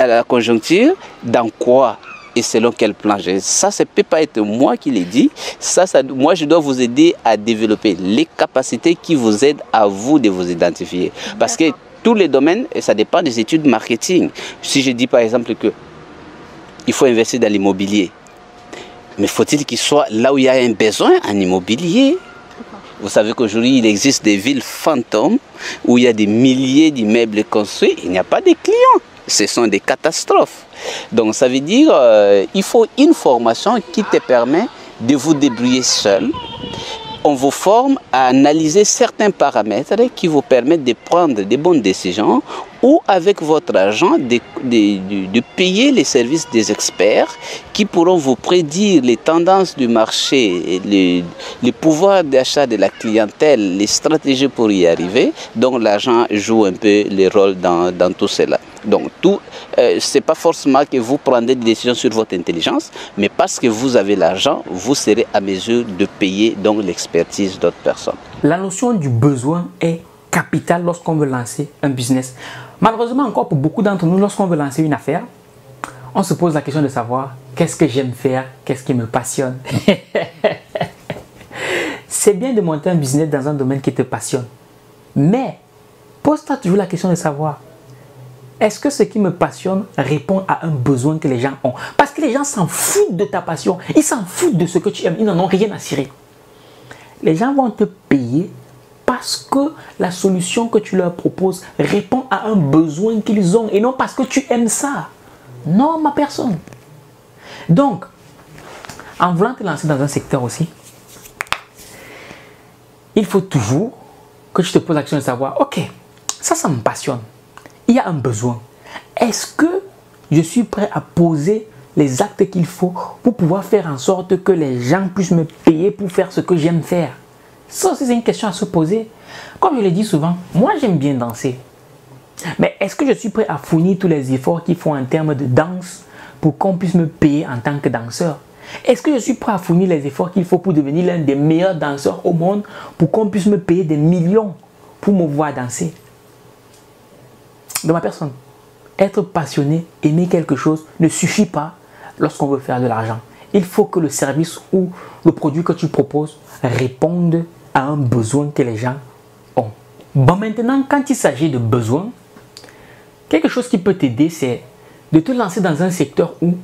la conjoncture, dans quoi et selon quel plan Ça, ça ne peut pas être moi qui l'ai dit. Ça, ça, moi, je dois vous aider à développer les capacités qui vous aident à vous de vous identifier. Parce que tous les domaines, et ça dépend des études marketing. Si je dis par exemple que il faut investir dans l'immobilier, mais faut-il qu'il soit là où il y a un besoin en immobilier? Vous savez qu'aujourd'hui, il existe des villes fantômes où il y a des milliers d'immeubles construits, il n'y a pas de clients. Ce sont des catastrophes. Donc ça veut dire qu'il euh, faut une formation qui te permet de vous débrouiller seul. On vous forme à analyser certains paramètres qui vous permettent de prendre des bonnes décisions ou avec votre argent de, payer les services des experts qui pourront vous prédire les tendances du marché, les, les pouvoirs d'achat de la clientèle, les stratégies pour y arriver. Donc l'argent joue un peu le rôle dans, dans tout cela. Donc, tout, euh, c'est pas forcément que vous prenez des décisions sur votre intelligence, mais parce que vous avez l'argent, vous serez à mesure de payer donc l'expertise d'autres personnes. La notion du besoin est capitale lorsqu'on veut lancer un business. Malheureusement, encore pour beaucoup d'entre nous, lorsqu'on veut lancer une affaire, on se pose la question de savoir qu'est-ce que j'aime faire, qu'est-ce qui me passionne? <laughs> c'est bien de monter un business dans un domaine qui te passionne. Mais pose-toi toujours la question de savoir est-ce que ce qui me passionne répond à un besoin que les gens ont? Parce que les gens s'en foutent de ta passion, ils s'en foutent de ce que tu aimes, ils n'en ont rien à cirer. Les gens vont te payer parce que la solution que tu leur proposes répond à un besoin qu'ils ont et non parce que tu aimes ça. Non, ma personne. Donc, en voulant te lancer dans un secteur aussi, il faut toujours que tu te poses la question de savoir, ok, ça, ça me passionne. Il y a un besoin. Est-ce que je suis prêt à poser les actes qu'il faut pour pouvoir faire en sorte que les gens puissent me payer pour faire ce que j'aime faire? Ça aussi, c'est une question à se poser. Comme je le dis souvent, moi, j'aime bien danser. Mais est-ce que je suis prêt à fournir tous les efforts qu'il faut en termes de danse pour qu'on puisse me payer en tant que danseur? Est-ce que je suis prêt à fournir les efforts qu'il faut pour devenir l'un des meilleurs danseurs au monde pour qu'on puisse me payer des millions pour me voir danser? De ma personne, être passionné, aimer quelque chose ne suffit pas lorsqu'on veut faire de l'argent. Il faut que le service ou le produit que tu proposes réponde à un besoin que les gens ont. Bon, maintenant, quand il s'agit de besoins, Quelque chose qui peut t'aider, c'est de te lancer dans un secteur où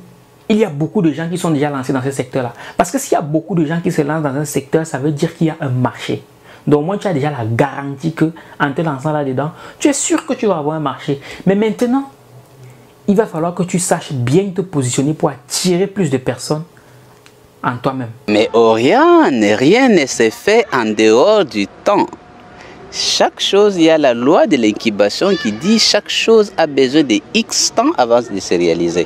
il y a beaucoup de gens qui sont déjà lancés dans ce secteur-là. Parce que s'il y a beaucoup de gens qui se lancent dans un secteur, ça veut dire qu'il y a un marché. Donc moi, tu as déjà la garantie que en te lançant là-dedans, tu es sûr que tu vas avoir un marché. Mais maintenant, il va falloir que tu saches bien te positionner pour attirer plus de personnes en toi-même. Mais Oriane, rien ne s'est fait en dehors du temps. Chaque chose, il y a la loi de l'incubation qui dit chaque chose a besoin de X temps avant de se réaliser.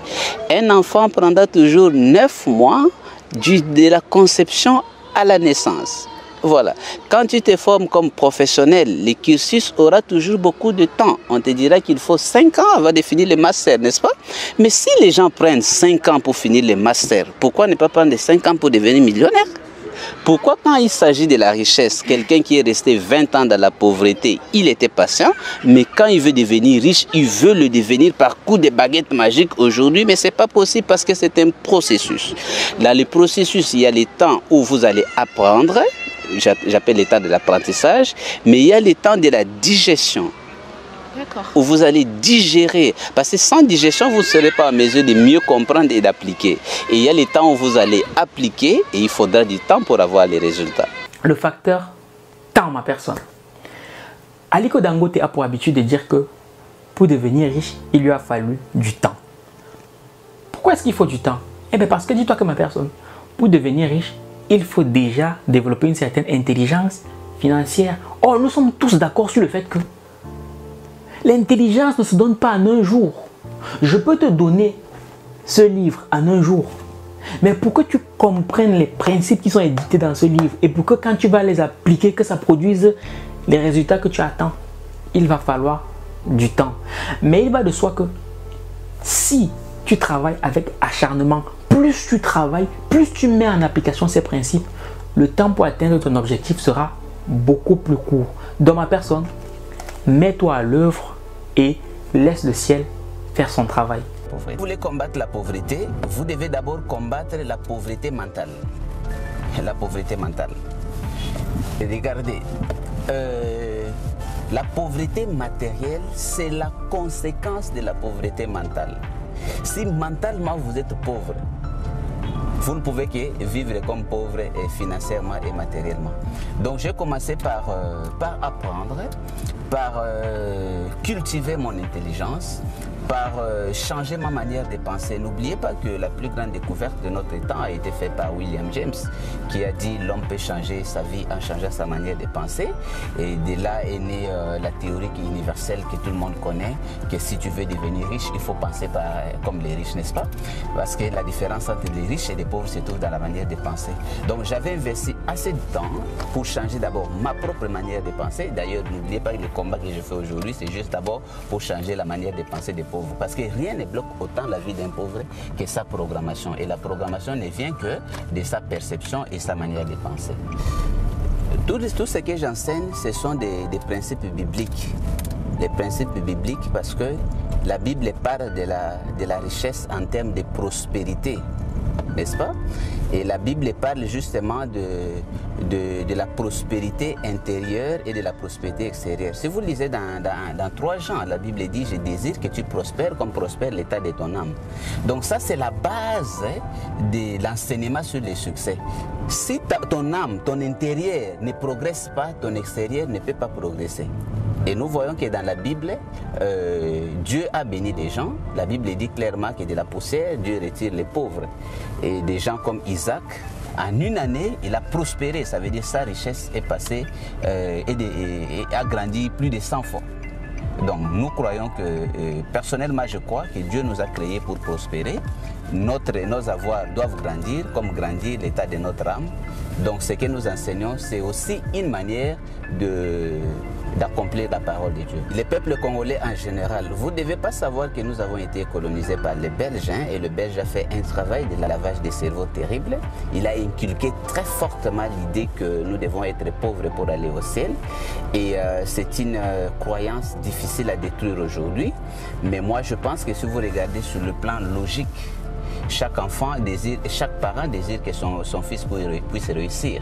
Un enfant prendra toujours 9 mois de la conception à la naissance. Voilà. Quand tu te formes comme professionnel, le cursus aura toujours beaucoup de temps. On te dira qu'il faut 5 ans avant de finir le master, n'est-ce pas? Mais si les gens prennent 5 ans pour finir le master, pourquoi ne pas prendre 5 ans pour devenir millionnaire? Pourquoi quand il s'agit de la richesse, quelqu'un qui est resté 20 ans dans la pauvreté, il était patient, mais quand il veut devenir riche, il veut le devenir par coup de baguette magique aujourd'hui, mais ce n'est pas possible parce que c'est un processus. Dans le processus, il y a les temps où vous allez apprendre, j'appelle l'état de l'apprentissage, mais il y a les temps de la digestion où vous allez digérer. Parce que sans digestion, vous ne serez pas en mesure de mieux comprendre et d'appliquer. Et il y a les temps où vous allez appliquer et il faudra du temps pour avoir les résultats. Le facteur temps, ma personne. Aliko Dangote a pour habitude de dire que pour devenir riche, il lui a fallu du temps. Pourquoi est-ce qu'il faut du temps? Eh bien parce que dis-toi que ma personne, pour devenir riche, il faut déjà développer une certaine intelligence financière. Or, nous sommes tous d'accord sur le fait que L'intelligence ne se donne pas en un jour. Je peux te donner ce livre en un jour. Mais pour que tu comprennes les principes qui sont édités dans ce livre et pour que quand tu vas les appliquer, que ça produise les résultats que tu attends, il va falloir du temps. Mais il va de soi que si tu travailles avec acharnement, plus tu travailles, plus tu mets en application ces principes, le temps pour atteindre ton objectif sera beaucoup plus court. Dans ma personne, mets-toi à l'œuvre et laisse le ciel faire son travail. Vous voulez combattre la pauvreté, vous devez d'abord combattre la pauvreté mentale. La pauvreté mentale. Regardez, euh, la pauvreté matérielle, c'est la conséquence de la pauvreté mentale. Si mentalement vous êtes pauvre, vous ne pouvez que vivre comme pauvre financièrement et matériellement. Donc j'ai commencé par, euh, apprendre, par euh, cultiver mon intelligence, par euh, changer ma manière de penser. N'oubliez pas que la plus grande découverte de notre temps a été faite par William James, qui a dit l'homme peut changer sa vie en changeant sa manière de penser. Et de là est née euh, la théorie qui est universelle que tout le monde connaît, que si tu veux devenir riche, il faut penser comme les riches, n'est-ce pas? Parce que la différence entre les riches et les pauvres se trouve dans la manière de penser. Donc j'avais investi assez de temps pour changer d'abord ma propre manière de penser. D'ailleurs, n'oubliez pas que le combat que je fais aujourd'hui, c'est juste d'abord pour changer la manière de penser des pauvres Parce que rien ne bloque autant la vie d'un pauvre que sa programmation. Et la programmation ne vient que de sa perception et sa manière de penser. Tout, tout ce que j'enseigne, ce sont des, des principes bibliques. Les principes bibliques parce que la Bible parle de la, de la richesse en termes de prospérité n'est-ce pas? Et la Bible parle justement de, de, la prospérité intérieure et de la prospérité extérieure. Si vous lisez dans, dans, 3 Jean, la Bible dit, je désire que tu prospères comme prospère l'état de ton âme. Donc ça, c'est la base de l'enseignement sur le succès. Si ton âme, ton intérieur ne progresse pas, ton extérieur ne peut pas progresser. Et nous voyons que dans la Bible, euh, Dieu a béni des gens. La Bible dit clairement que de la poussière, Dieu retire les pauvres. Et des gens comme Isaac, en une année, il a prospéré. Ça veut dire sa richesse est passée euh, et, a grandi plus de 100 fois. Donc nous croyons que, euh, personnellement, je crois que Dieu nous a créés pour prospérer. Notre, nos avoirs doivent grandir comme grandir l'état de notre âme. Donc ce que nous enseignons, c'est aussi une manière de d'accomplir la parole de Dieu. Les peuples congolais en général, vous ne devez pas savoir que nous avons été colonisés par les Belges et le Belge a fait un travail de lavage des cerveaux terrible. Il a inculqué très fortement l'idée que nous devons être pauvres pour aller au ciel et euh, c'est une euh, croyance difficile à détruire aujourd'hui. Mais moi je pense que si vous regardez sur le plan logique, chaque enfant désire, chaque parent désire que son, son fils puisse réussir.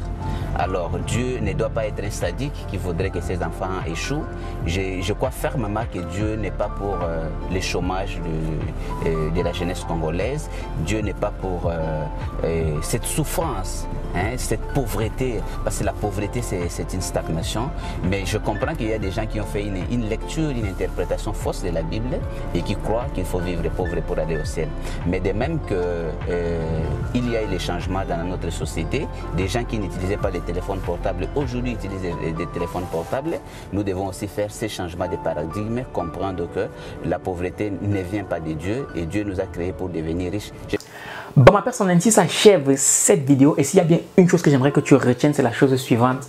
Alors Dieu ne doit pas être un sadique qui voudrait que ses enfants échouent. Je, je crois fermement que Dieu n'est pas pour euh, le chômage de, euh, de, la jeunesse congolaise. Dieu n'est pas pour euh, cette souffrance, hein, cette pauvreté, parce que la pauvreté c'est une stagnation. Mais je comprends qu'il y a des gens qui ont fait une, une, lecture, une interprétation fausse de la Bible et qui croient qu'il faut vivre pauvre pour aller au ciel. Mais de même que il y a eu des changements dans notre société, des gens qui n'utilisaient pas les téléphones portables aujourd'hui utilisent des, téléphones portables. Nous devons aussi faire ces changements de paradigme, comprendre que la pauvreté ne vient pas de Dieu et Dieu nous a créés pour devenir riches. Bon, ma personne, ainsi s'achève cette vidéo. Et s'il y a bien une chose que j'aimerais que tu retiennes, c'est la chose suivante.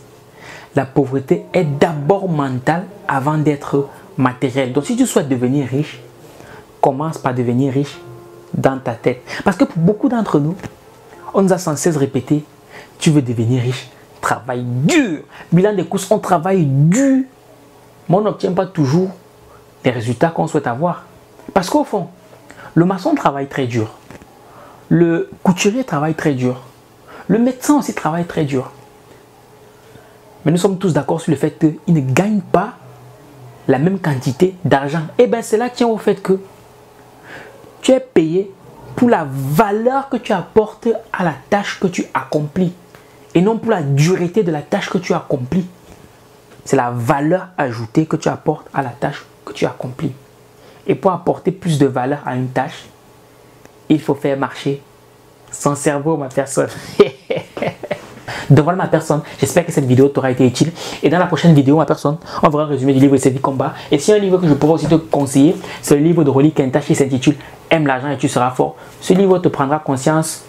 La pauvreté est d'abord mentale avant d'être matérielle. Donc, si tu souhaites devenir riche, commence par devenir riche dans ta tête. Parce que pour beaucoup d'entre nous, on nous a sans cesse répété, tu veux devenir riche, travaille dur. Bilan des courses, on travaille dur, mais on n'obtient pas toujours les résultats qu'on souhaite avoir. Parce qu'au fond, le maçon travaille très dur. Le couturier travaille très dur. Le médecin aussi travaille très dur. Mais nous sommes tous d'accord sur le fait qu'il ne gagne pas la même quantité d'argent. Et bien cela tient au fait que tu es payé pour la valeur que tu apportes à la tâche que tu accomplis et non pour la dureté de la tâche que tu accomplis. C'est la valeur ajoutée que tu apportes à la tâche que tu accomplis. Et pour apporter plus de valeur à une tâche, il faut faire marcher son cerveau, ma personne. <laughs> Donc voilà ma personne, j'espère que cette vidéo t'aura été utile. Et dans la prochaine vidéo, ma personne, on verra un résumé du livre de Sévi Combat. Et si un livre que je pourrais aussi te conseiller, c'est le livre de Rolly Kenta qui s'intitule Aime l'argent et tu seras fort. Ce livre te prendra conscience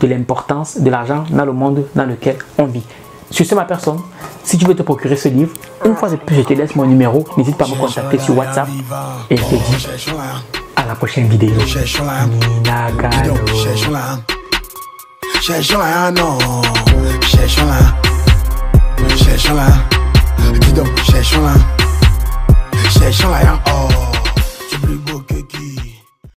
de l'importance de l'argent dans le monde dans lequel on vit. Sur ce, ma personne, si tu veux te procurer ce livre, une fois de plus, je te laisse mon numéro. N'hésite pas à me contacter sur WhatsApp. Et je te dis à la prochaine vidéo cherche-la, hein, non, cherche-la, hein. cherche-la, hein. dis donc, cherche-la, cherche-la, oh, c'est plus beau que